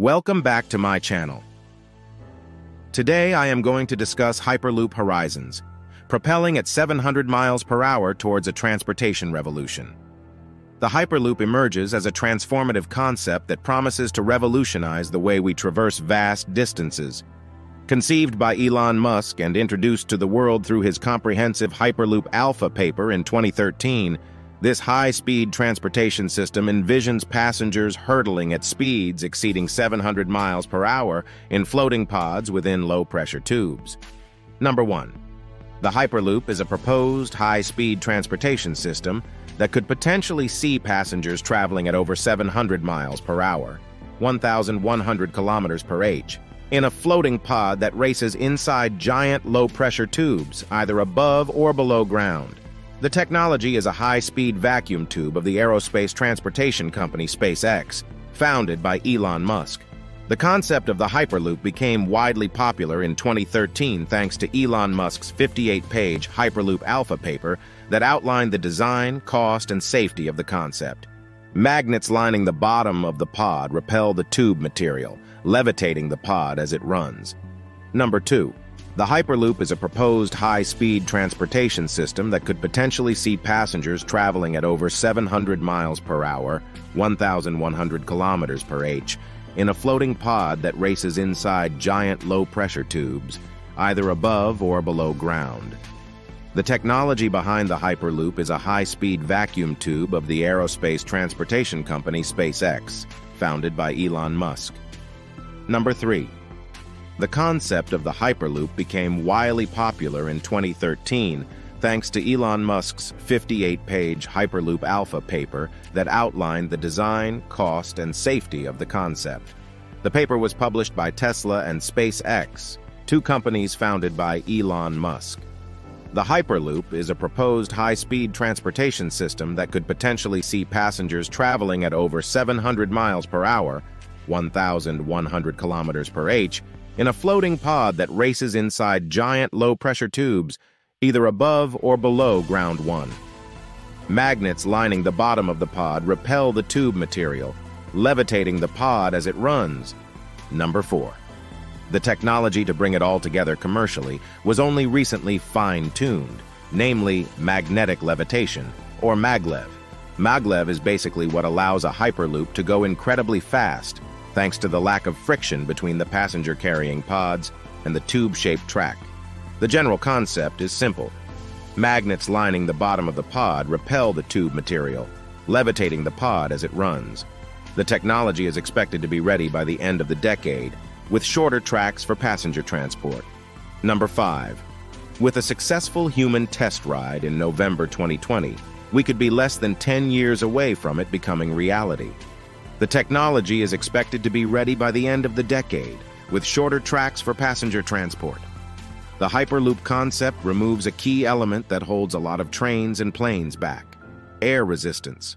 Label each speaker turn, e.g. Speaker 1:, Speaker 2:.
Speaker 1: Welcome back to my channel. Today I am going to discuss Hyperloop Horizons, propelling at 700 miles per hour towards a transportation revolution. The Hyperloop emerges as a transformative concept that promises to revolutionize the way we traverse vast distances. Conceived by Elon Musk and introduced to the world through his comprehensive Hyperloop Alpha paper in 2013, this high-speed transportation system envisions passengers hurtling at speeds exceeding 700 miles per hour in floating pods within low-pressure tubes. Number 1. The Hyperloop is a proposed high-speed transportation system that could potentially see passengers traveling at over 700 miles per hour, 1,100 kilometers per h, in a floating pod that races inside giant low-pressure tubes, either above or below ground. The technology is a high-speed vacuum tube of the aerospace transportation company SpaceX, founded by Elon Musk. The concept of the Hyperloop became widely popular in 2013 thanks to Elon Musk's 58-page Hyperloop Alpha paper that outlined the design, cost, and safety of the concept. Magnets lining the bottom of the pod repel the tube material, levitating the pod as it runs. Number 2. The Hyperloop is a proposed high-speed transportation system that could potentially see passengers traveling at over 700 miles per hour, 1,100 kilometers per h, in a floating pod that races inside giant low-pressure tubes, either above or below ground. The technology behind the Hyperloop is a high-speed vacuum tube of the aerospace transportation company SpaceX, founded by Elon Musk. Number 3. The concept of the Hyperloop became wildly popular in 2013 thanks to Elon Musk's 58-page Hyperloop Alpha paper that outlined the design, cost, and safety of the concept. The paper was published by Tesla and SpaceX, two companies founded by Elon Musk. The Hyperloop is a proposed high-speed transportation system that could potentially see passengers traveling at over 700 miles per hour, 1,100 kilometers per h, in a floating pod that races inside giant low-pressure tubes, either above or below ground one. Magnets lining the bottom of the pod repel the tube material, levitating the pod as it runs. Number 4. The technology to bring it all together commercially was only recently fine-tuned, namely magnetic levitation, or maglev. Maglev is basically what allows a hyperloop to go incredibly fast, thanks to the lack of friction between the passenger-carrying pods and the tube-shaped track. The general concept is simple. Magnets lining the bottom of the pod repel the tube material, levitating the pod as it runs. The technology is expected to be ready by the end of the decade, with shorter tracks for passenger transport. Number 5. With a successful human test ride in November 2020, we could be less than 10 years away from it becoming reality. The technology is expected to be ready by the end of the decade, with shorter tracks for passenger transport. The Hyperloop concept removes a key element that holds a lot of trains and planes back, air resistance.